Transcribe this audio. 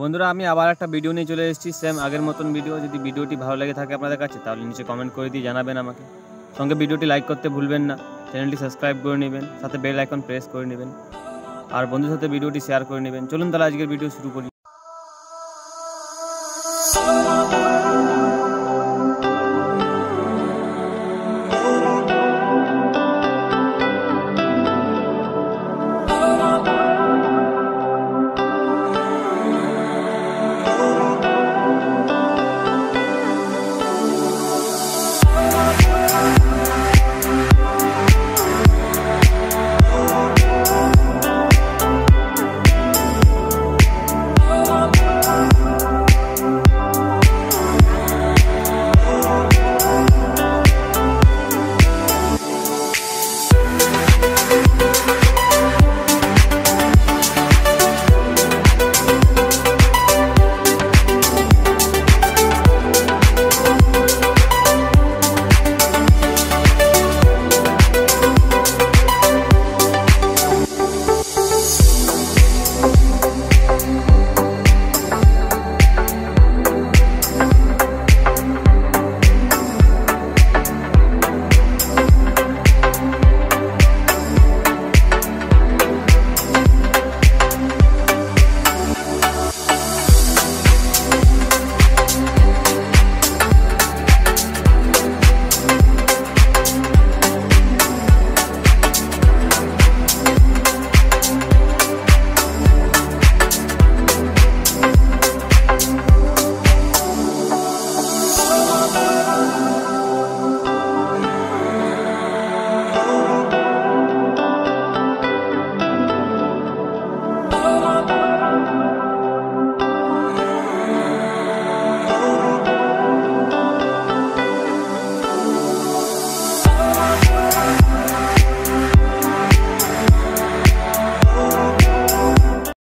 বন্ধুরা, আমি আবার একটা ভিডিও নিয়ে চলে এসেছি। সেম আগের মতন ভিডিও যদি ভিডিওটি ভালো লেগে থাকে আপনাদের কাছে, তাহলে নিচে কমেন্ট করে দিয়ে জানাবেন আমাকে। সঙ্গে ভিডিওটি লাইক করতে ভুলবেন না। চ্যানেলটি সাবস্ক্রাইব করে নেবেন, সাথে বেল আইকন প্রেস করে নেবেন। আর বন্ধুর সাথে ভিডিওটি শেয়ার করে নেবেন। চলুন তাহলে আজকের ভিডিও শুরু করি।